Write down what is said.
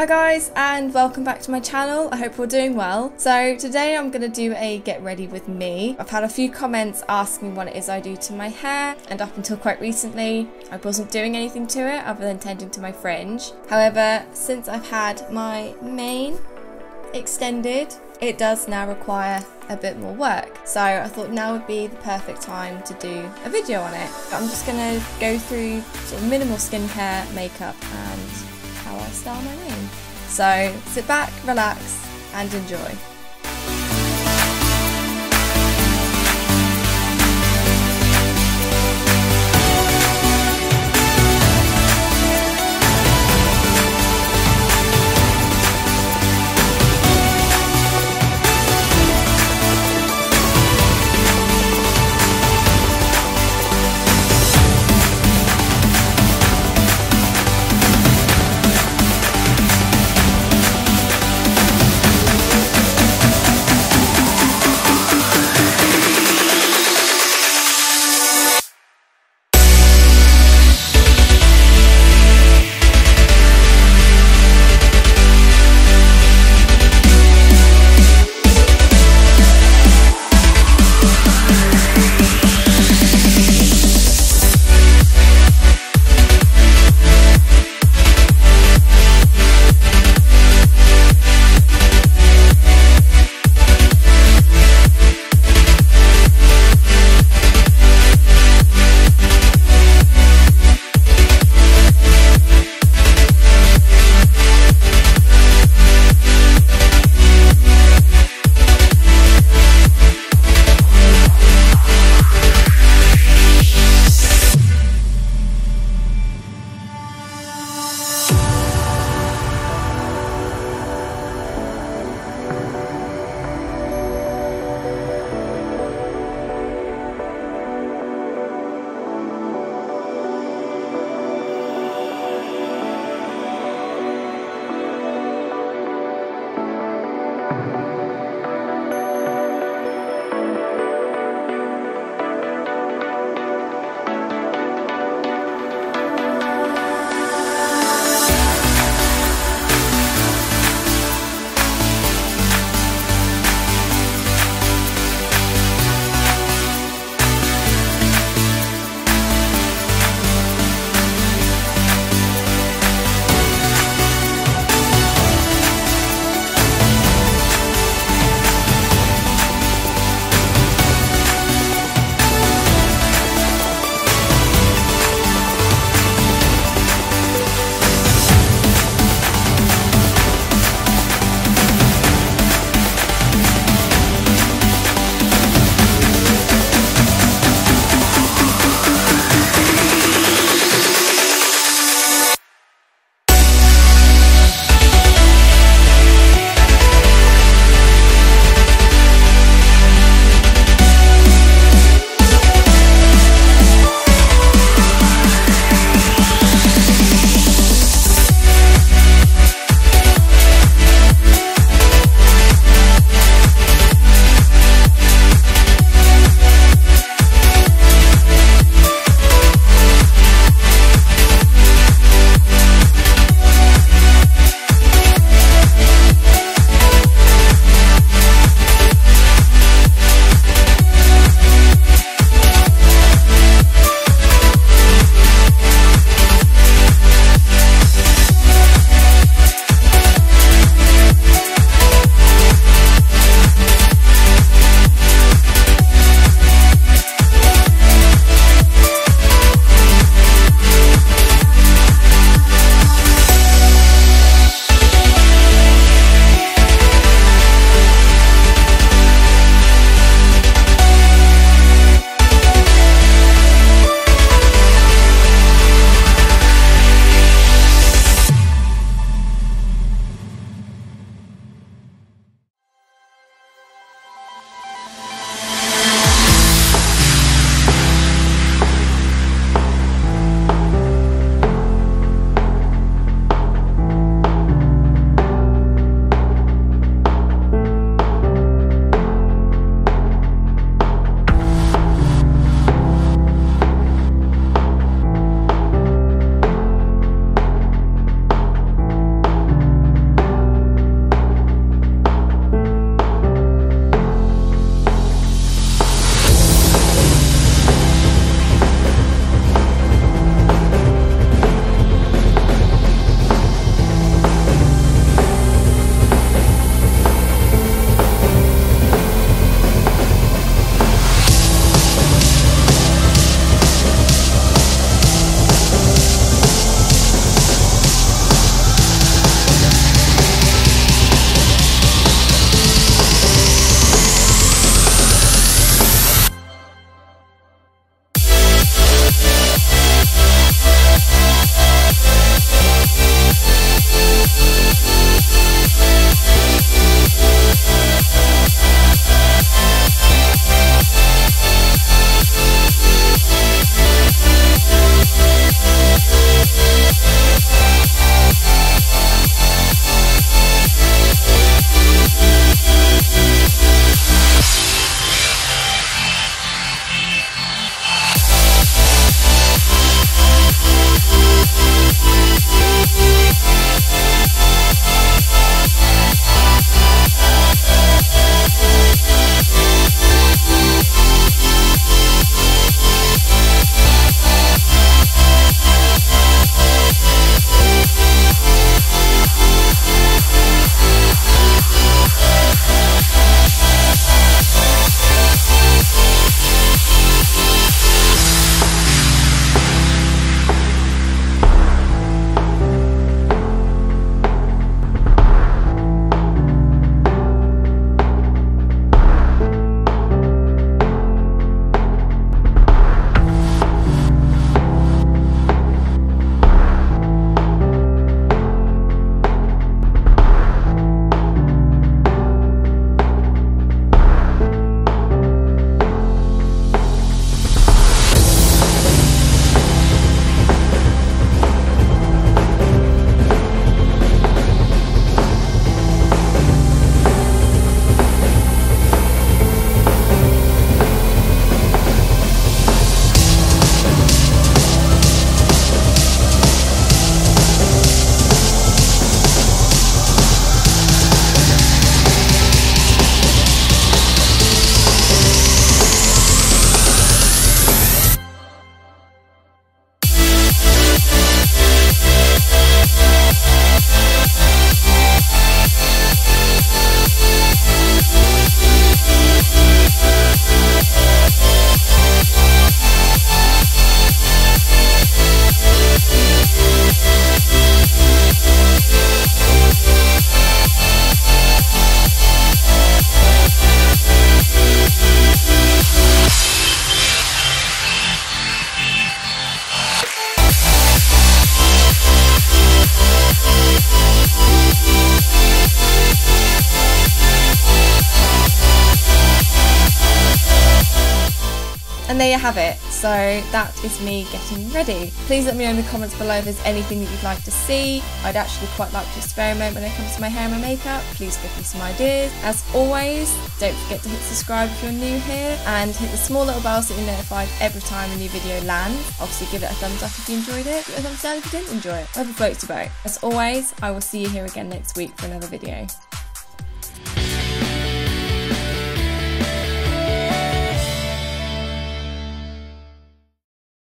Hi guys and welcome back to my channel. I hope you're doing well. So today I'm going to do a get ready with me. I've had a few comments asking what it is I do to my hair and up until quite recently I wasn't doing anything to it other than tending to my fringe. However, since I've had my mane extended, it does now require a bit more work. So I thought now would be the perfect time to do a video on it. I'm just going to go through sort of minimal skincare, makeup and how I style my mane. So sit back, relax and enjoy. And there you have it. So that is me getting ready. Please let me know in the comments below if there's anything that you'd like to see. I'd actually quite like to experiment when it comes to my hair and my makeup. Please give me some ideas. As always, don't forget to hit subscribe if you're new here and hit the small little bell so you're notified every time a new video lands. Obviously give it a thumbs up if you enjoyed it, give it a thumbs down if you didn't enjoy it. Whatever floats your boat. As always, I will see you here again next week for another video.